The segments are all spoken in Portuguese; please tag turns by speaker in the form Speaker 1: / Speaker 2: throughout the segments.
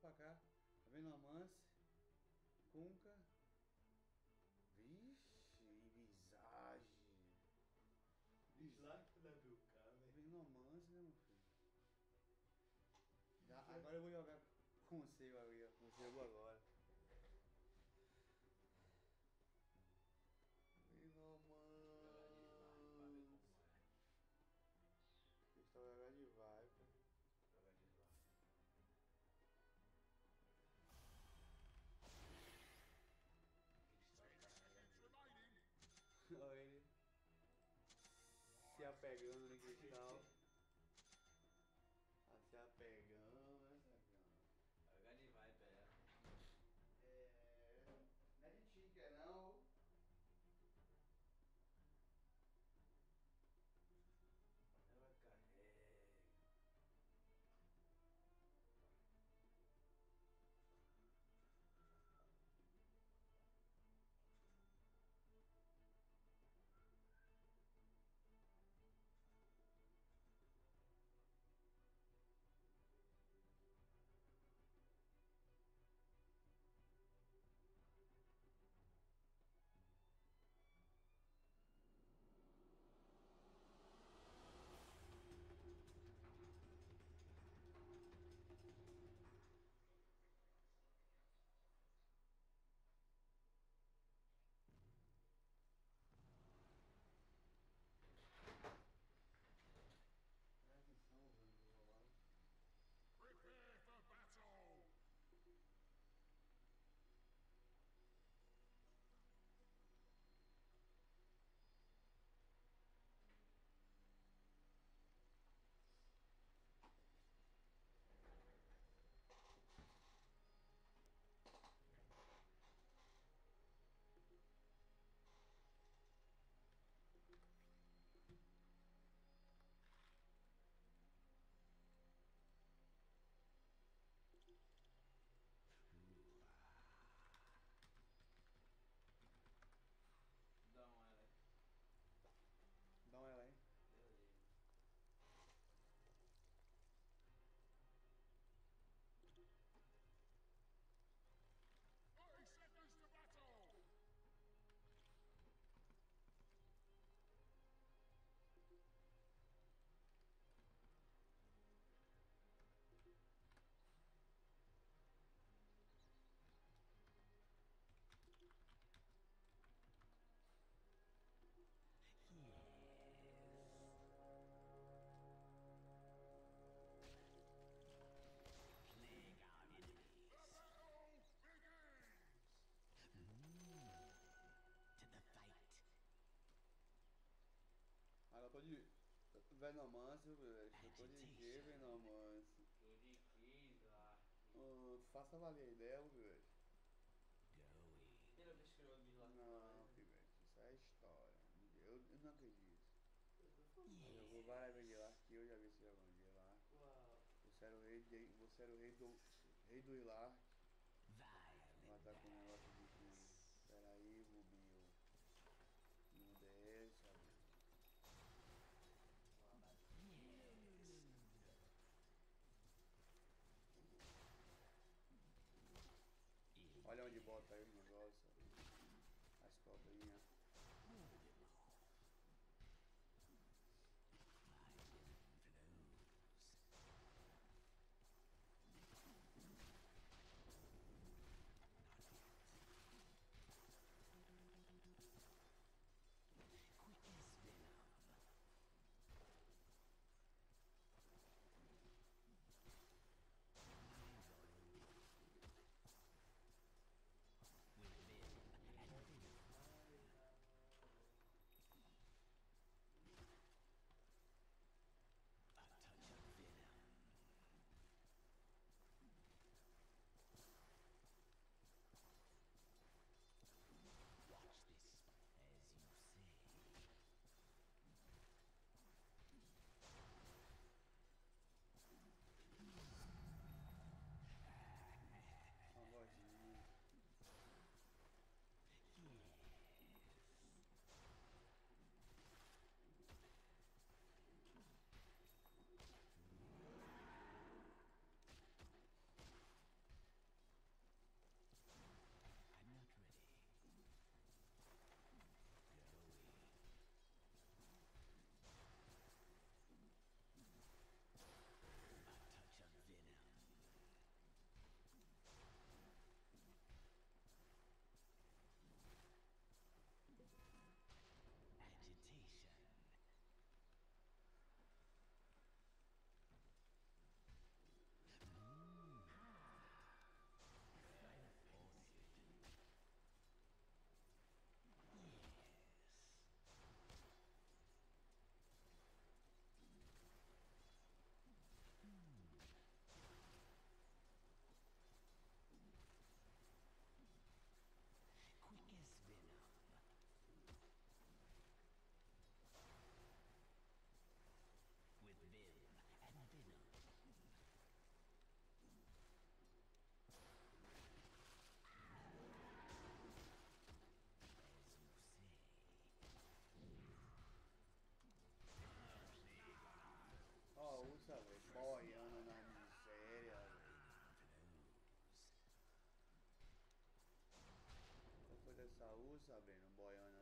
Speaker 1: pra cá. Tá vendo Amance? Kunka. Vixe, visagem.
Speaker 2: Lá que tu deve ver o cara,
Speaker 1: Tá
Speaker 2: velho.
Speaker 1: vendo Amance, né, meu filho? Já, agora eu vou jogar com você, aí, ó. Você jogou agora. Se apegando no cristal. Venomance, velho. Eu tô de G, Venomance.
Speaker 3: Tô de 15 lá.
Speaker 1: Oh, faça valer a ideia, velho.
Speaker 3: Primeira vez que eu vi lá.
Speaker 1: Não, Pivete, isso é história. Eu, eu não acredito. Eu jogou várias vezes lá, que eu já vi esse de lá.
Speaker 2: Uau.
Speaker 1: Você era o rei, de, você era o rei do. rei do Ilar.
Speaker 3: sabi ng boy ano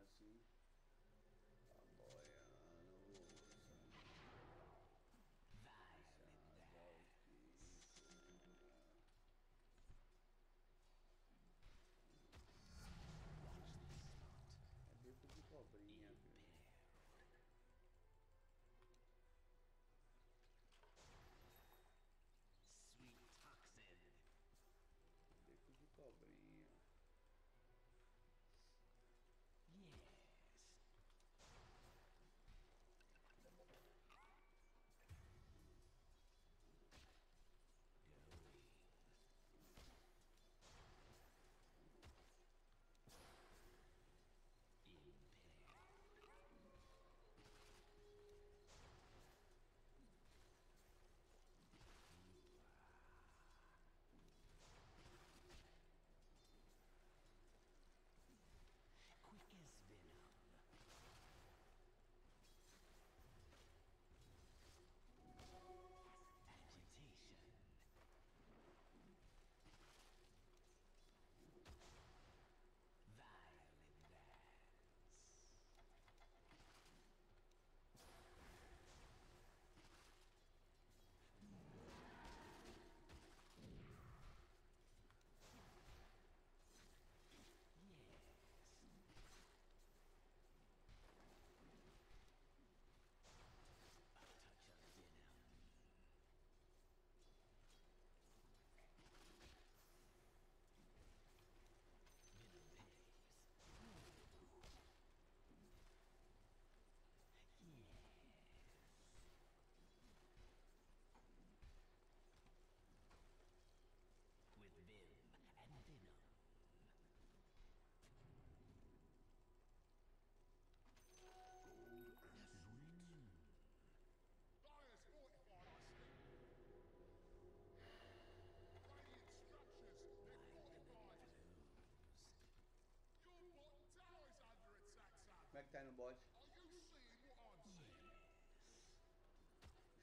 Speaker 3: cai no
Speaker 4: bode.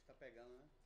Speaker 3: Está pegando, né?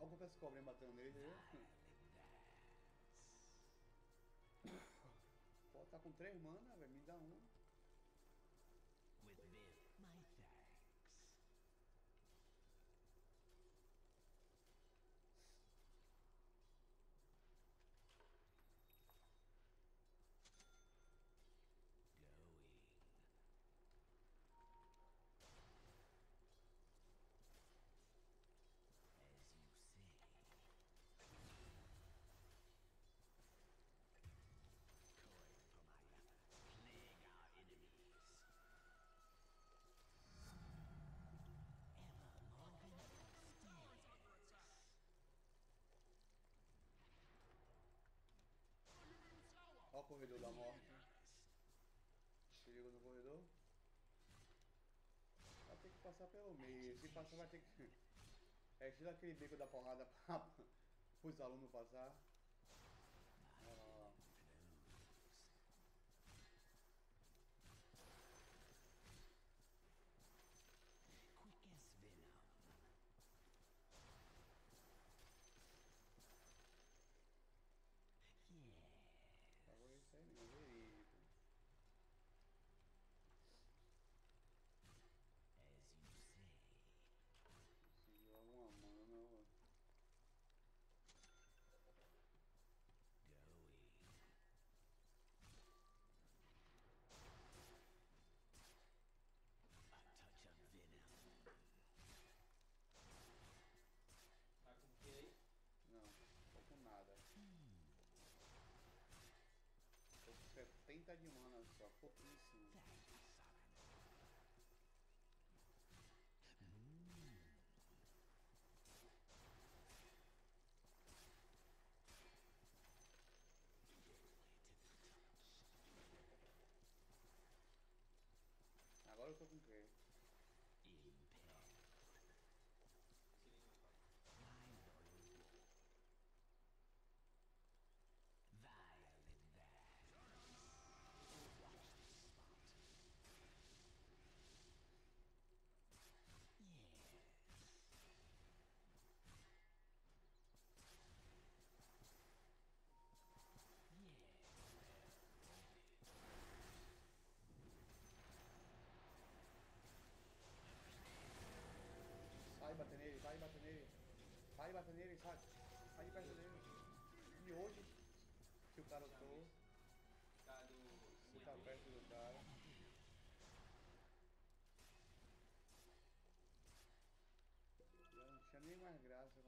Speaker 1: Olha o algumas cobras batendo
Speaker 3: nele. Né? Ah, é Pô, tá com três mana, velho. Me dá
Speaker 1: uma.
Speaker 3: corredor da morte. Chega no corredor. Vai ter que passar pelo meio. Se passar vai ter que. É estilo aquele bico da porrada para os alunos passar. what is de hoje que o cara
Speaker 2: usou.
Speaker 3: Você tá perto do cara. Já não tinha nem mais graça,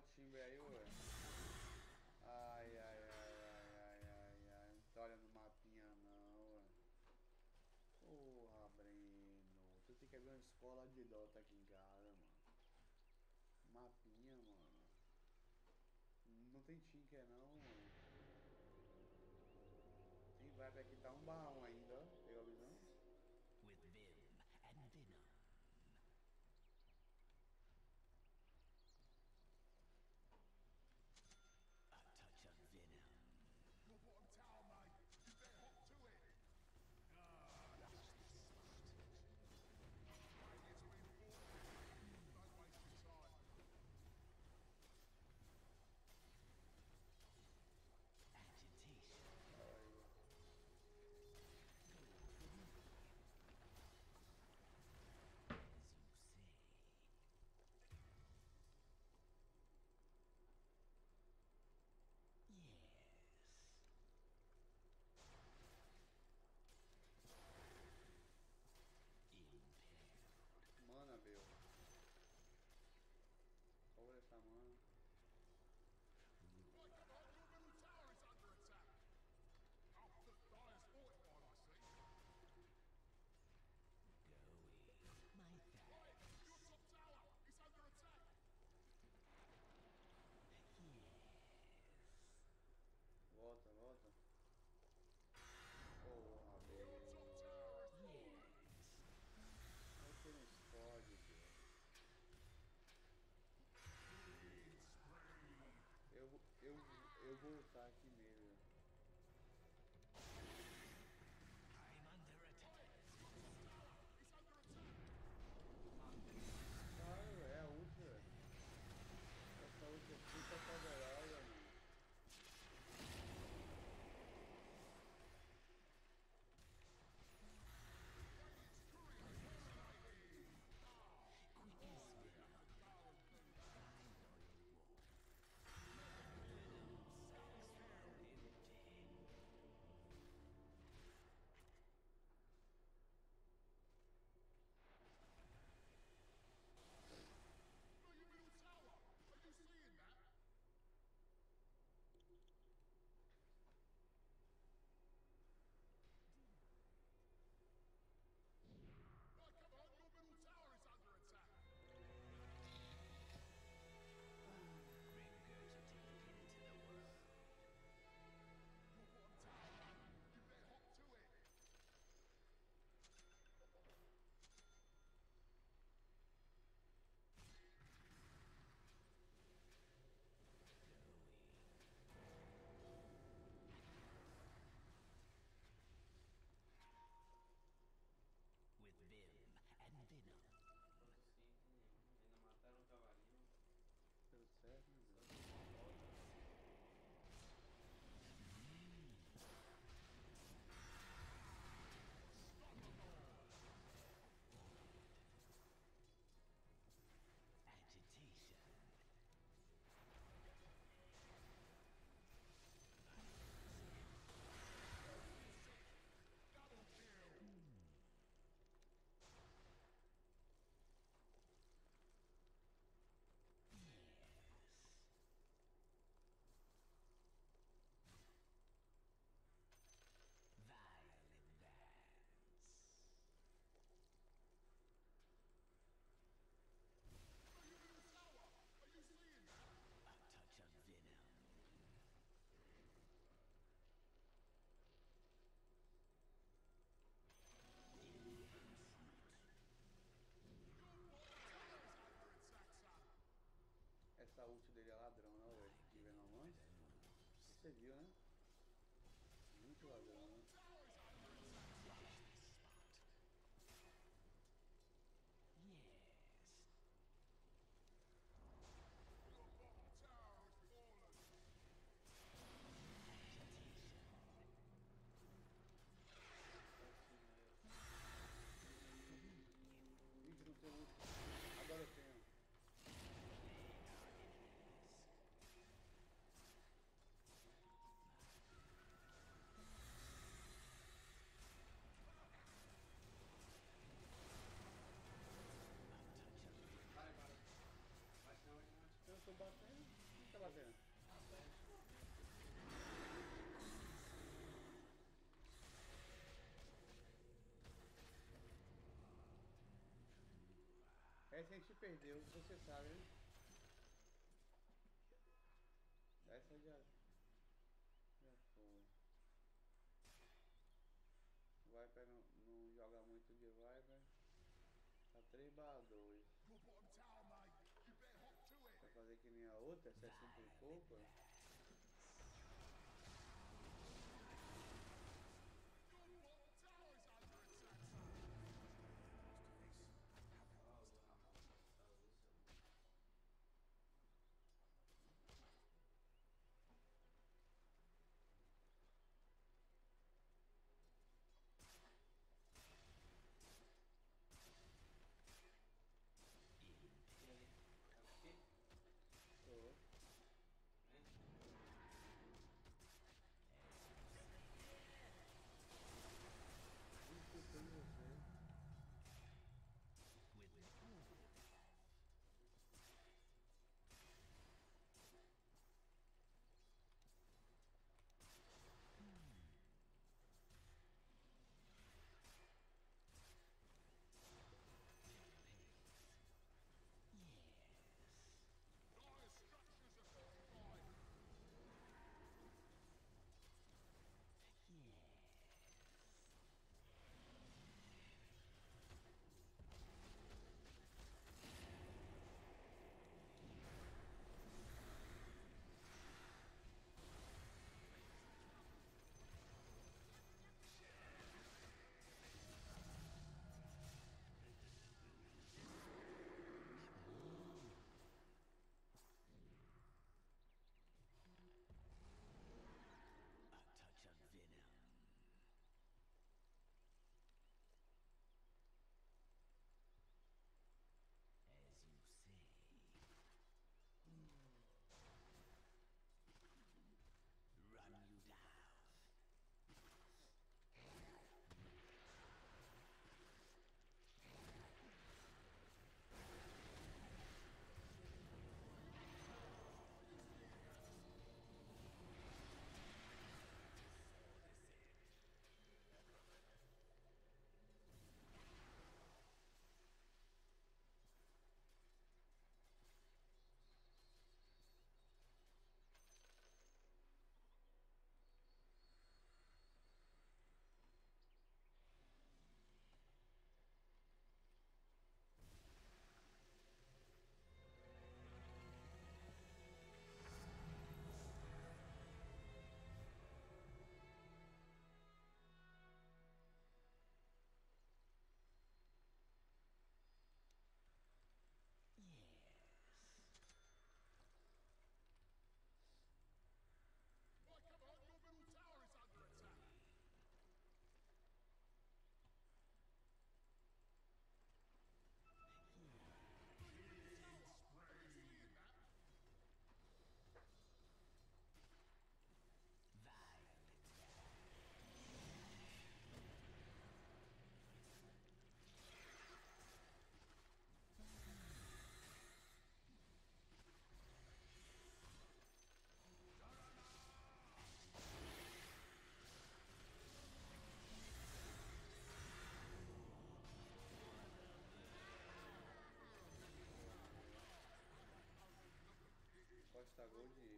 Speaker 3: o timbre aí, ué. Ai, ai, ai, ai, ai, ai, Não tá olhando o mapinha não, ué. Porra, Breno. Tu tem que abrir uma escola de Dota aqui em casa, mano. Mapinha, mano. Não tem tinker não, mano. Tem vibe aqui, tá um
Speaker 1: barrão
Speaker 3: aí. voltar aqui mesmo.
Speaker 1: Você viu, né? Muito ladrão, né?
Speaker 4: Yes.
Speaker 1: Vídeo não tem ult. Agora eu tenho.
Speaker 2: Para, para. Bate não, bate não.
Speaker 1: Eu tô batendo. Quem tá batendo? Essa a gente perdeu, você sabe, né? Essa já. Já foi. O Viper não, não joga muito de Viper. Tá 3 barra 2.
Speaker 3: Your bottom tower, mate. You better hop to it.
Speaker 1: Vai fazer que nem a outra, 60 e pouco.
Speaker 3: Your
Speaker 1: Pode ir de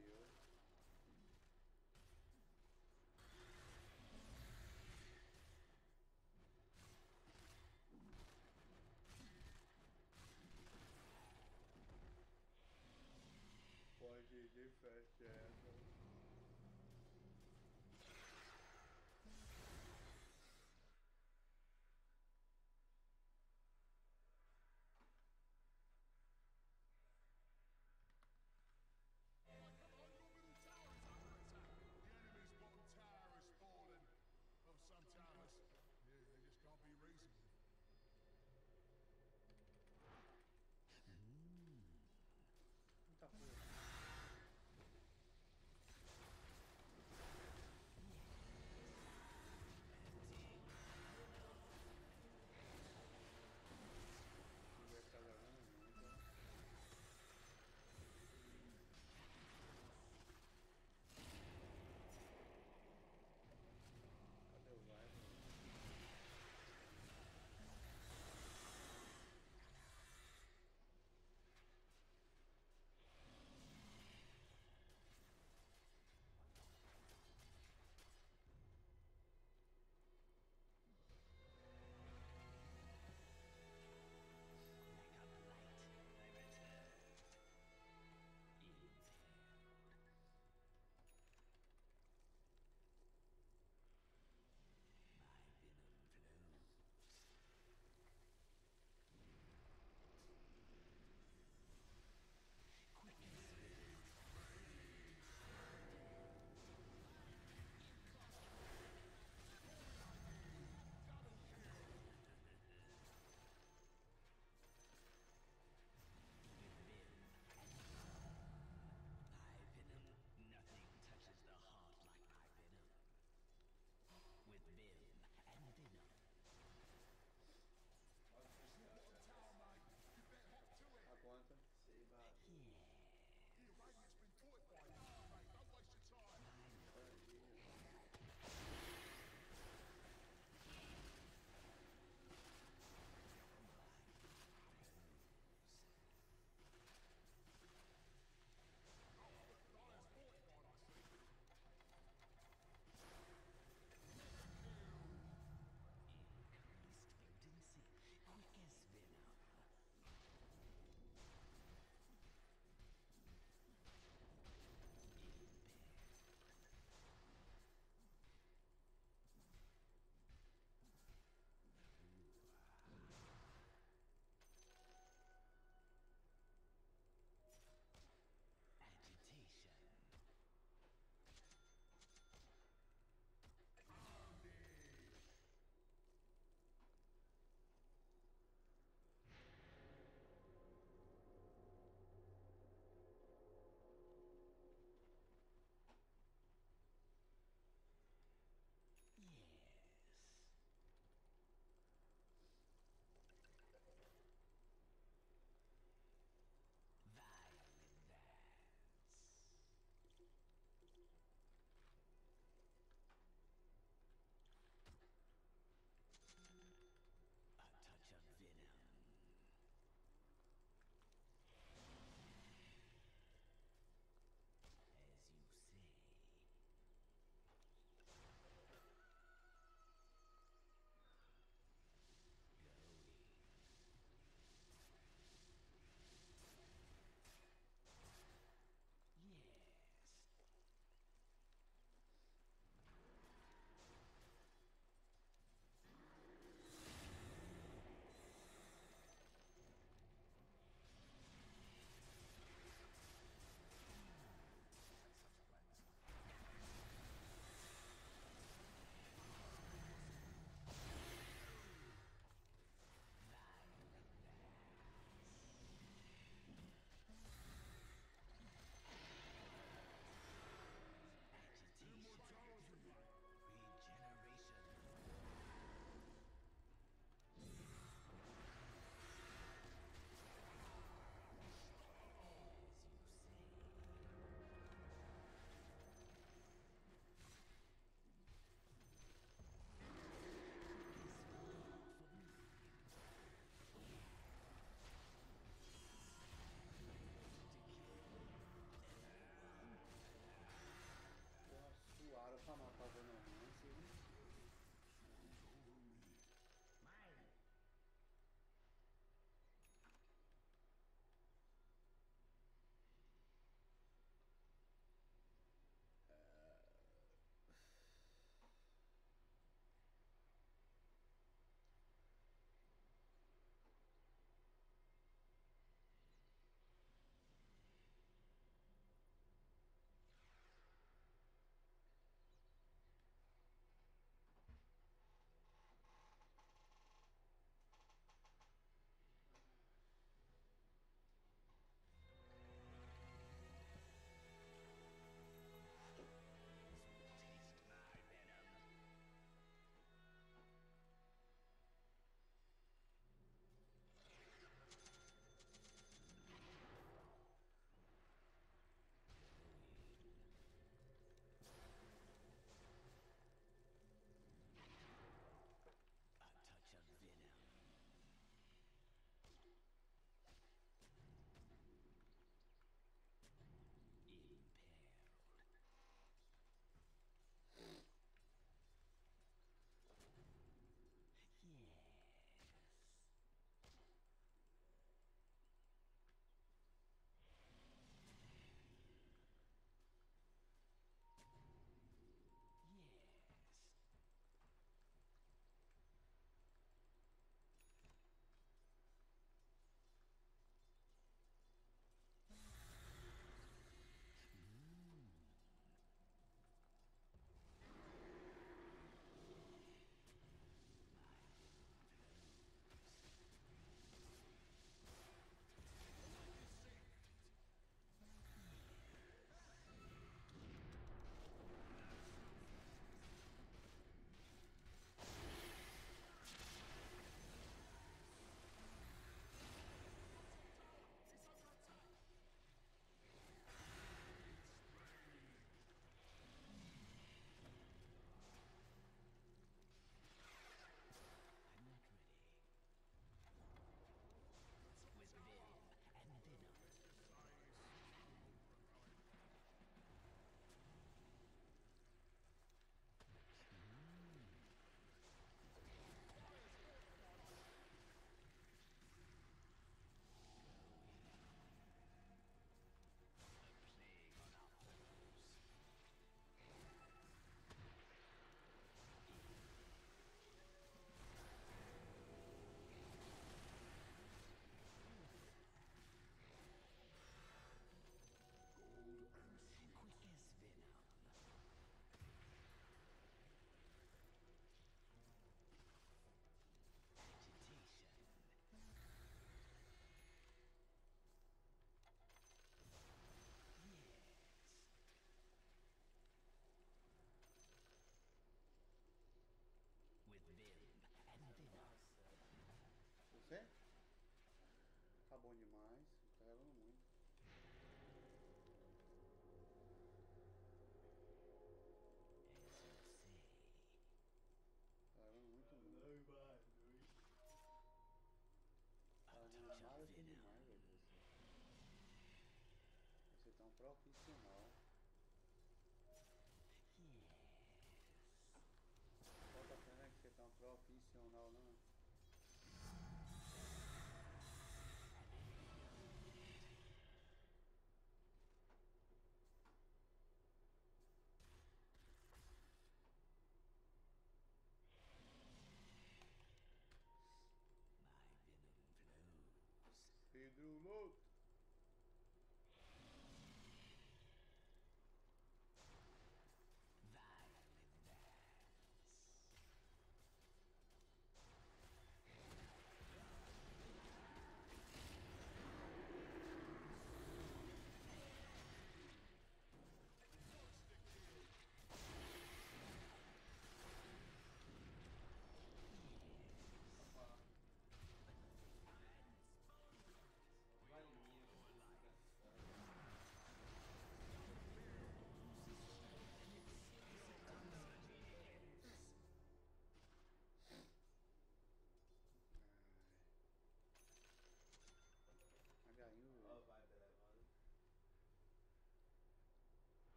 Speaker 3: Two modes.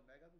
Speaker 5: Omega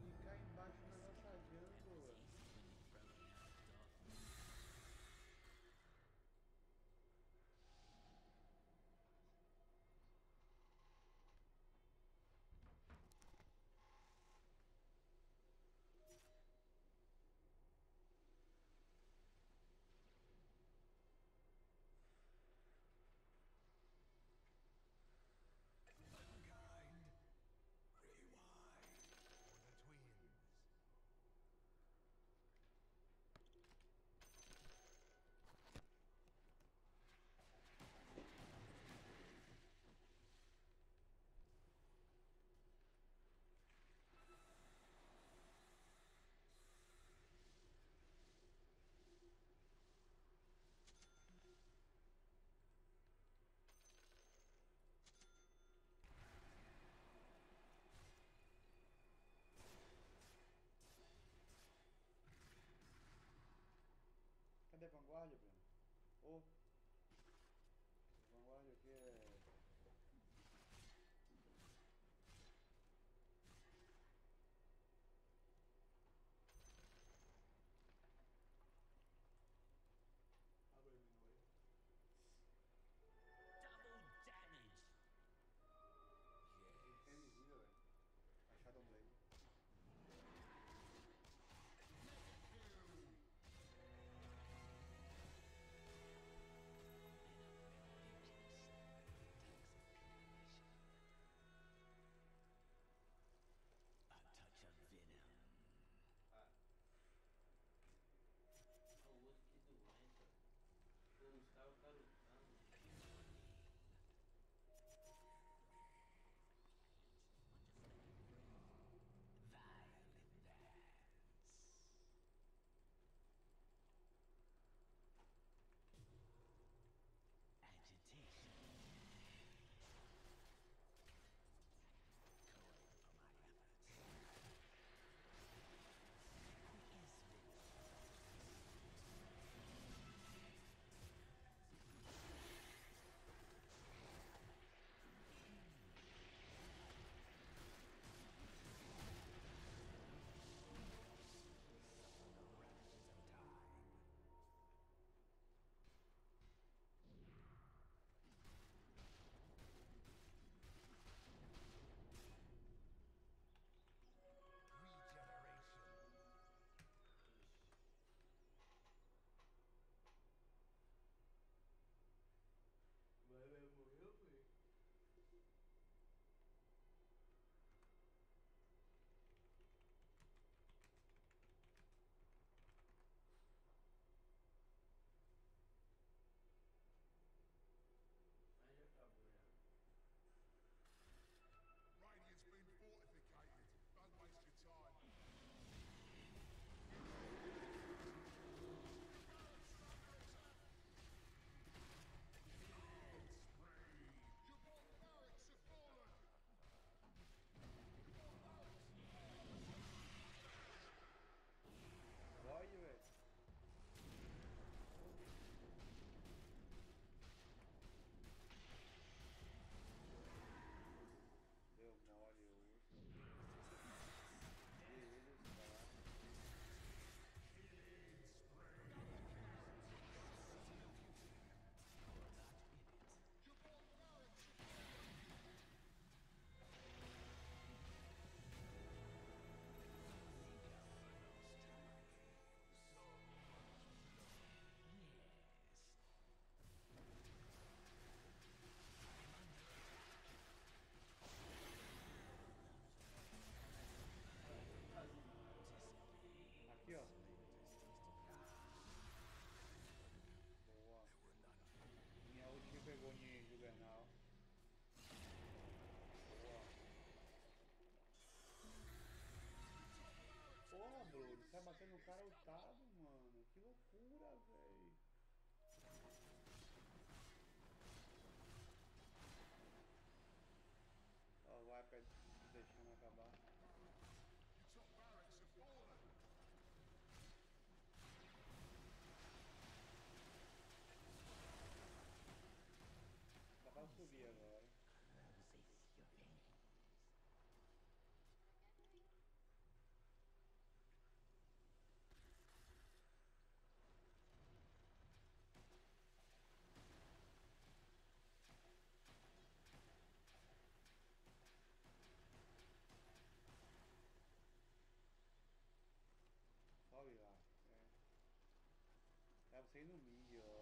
Speaker 5: you
Speaker 3: 谁都没赢。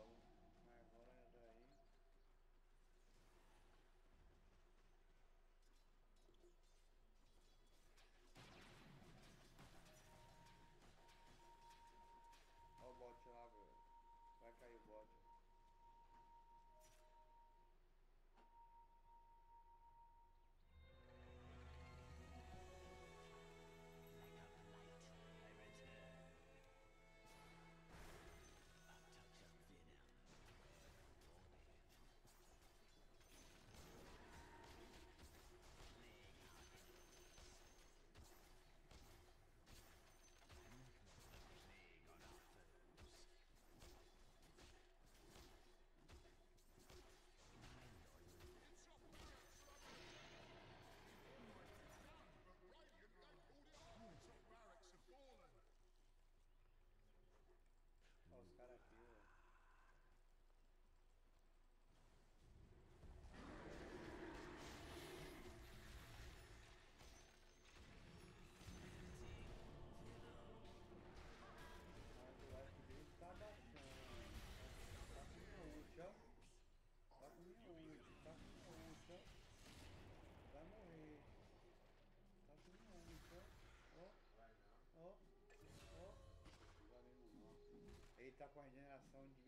Speaker 3: está com
Speaker 6: a
Speaker 1: regeneração de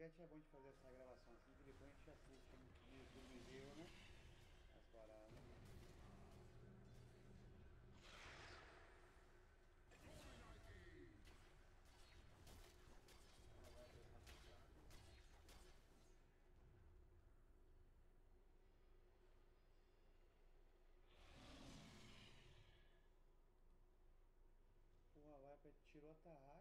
Speaker 1: Ivete é bom de fazer essa gravação assim, que depois a gente assiste no YouTube né? As paradas. Porra, vai tirou a
Speaker 3: tarrafa.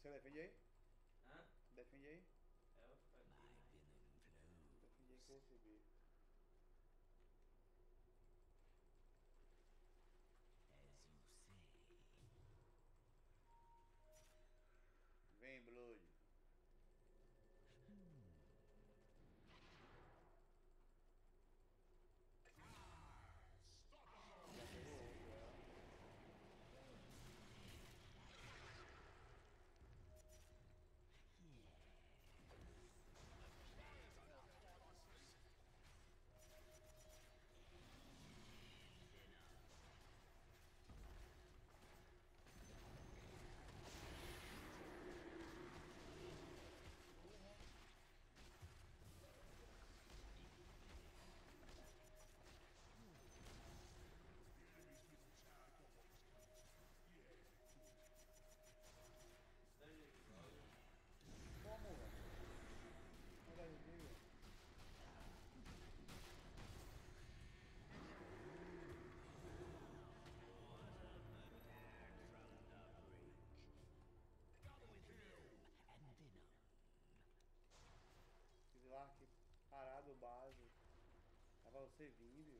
Speaker 1: Você defende aí?
Speaker 3: Hã?
Speaker 1: Defende você
Speaker 3: vir, viu?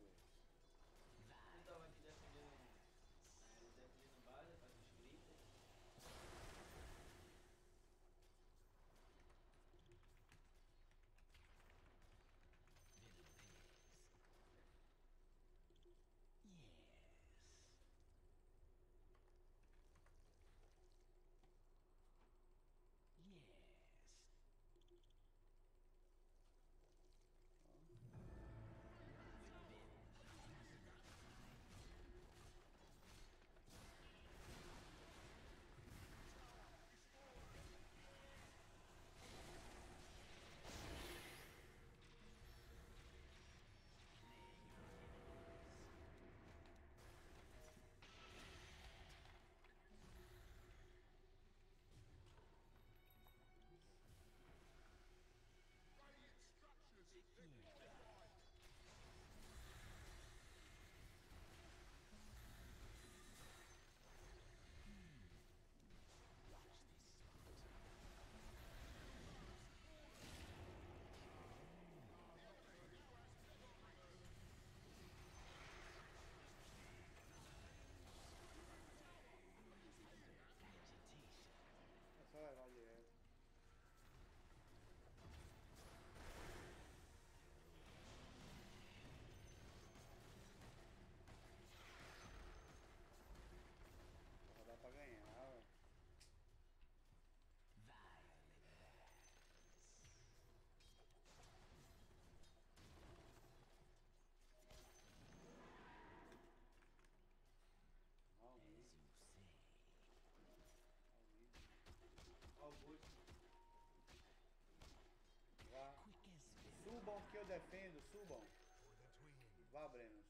Speaker 1: Vá, Breno.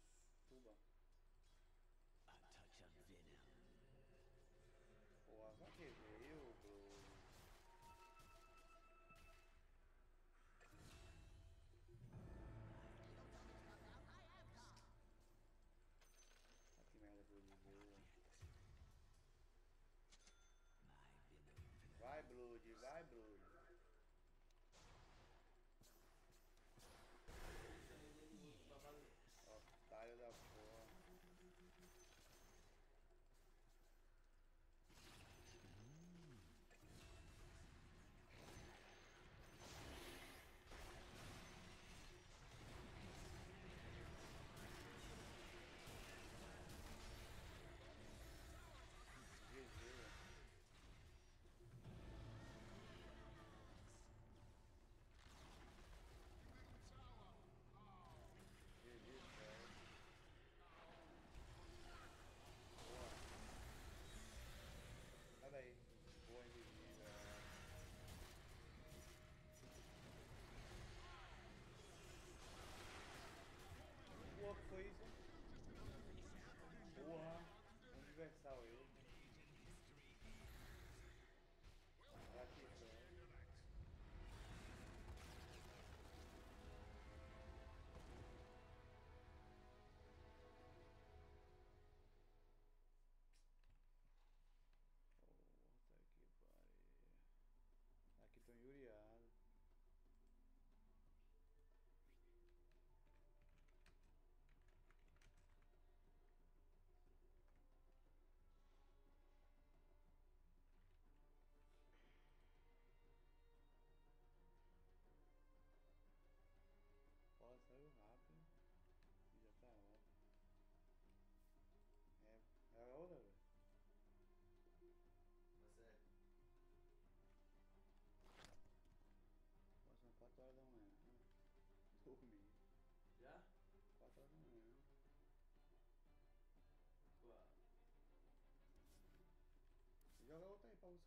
Speaker 1: Tuba.
Speaker 6: A touch of venom.
Speaker 1: Pô,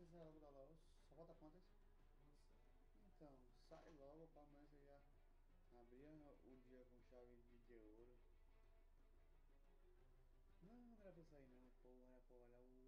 Speaker 1: sai logo da Laos. Só falta quantas?
Speaker 3: É
Speaker 1: então, sai logo pra amanhã você já abrir o dia com chave de ouro. Não, não gravei isso sair não, é pra olhar o